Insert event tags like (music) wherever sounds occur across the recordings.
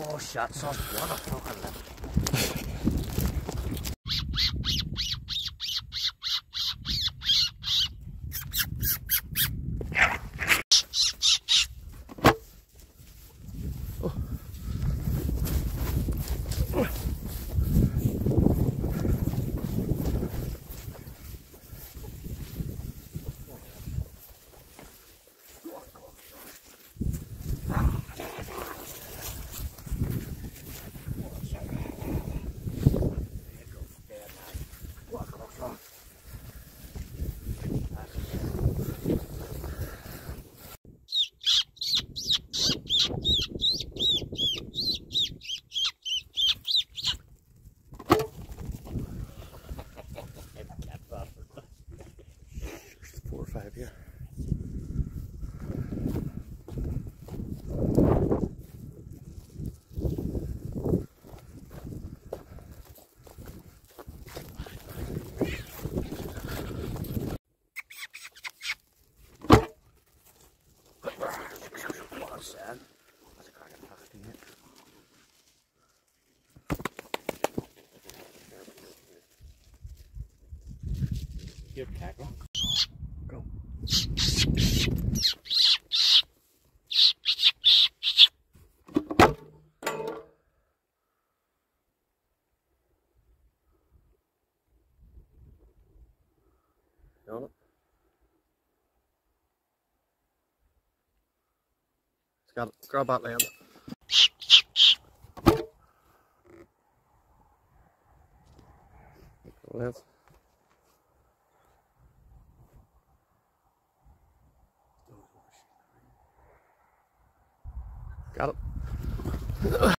Oh, shit, sauce. What a fucking You're tackling. Go. You on it? It's got it. Grab that land. Lance. Got it.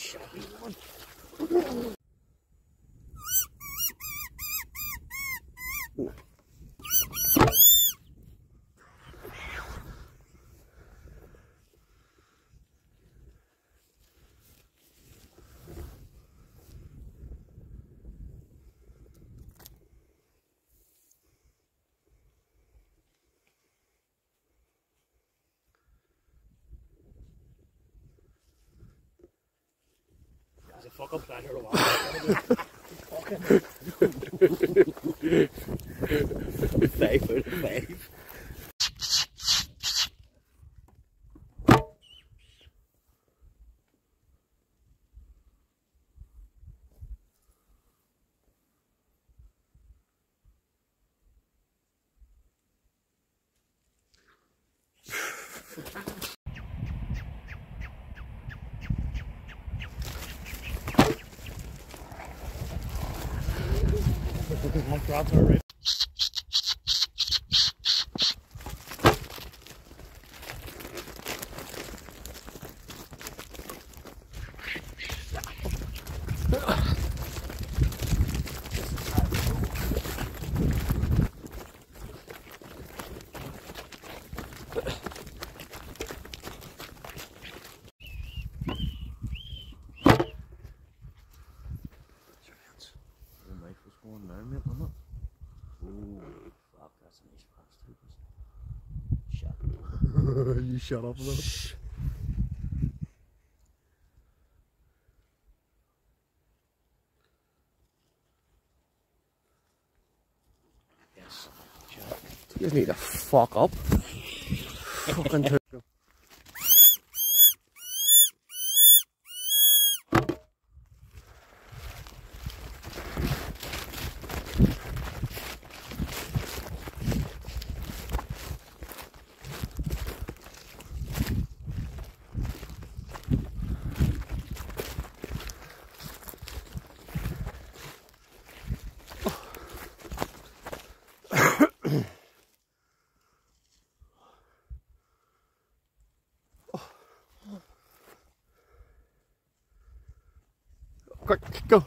Oh, shit, big one. It's a fucking pleasure to watch. Five out of five. think are already. (laughs) you shut up a little. Yes. Shut You just need to fuck up. (laughs) Fucking Quick, go.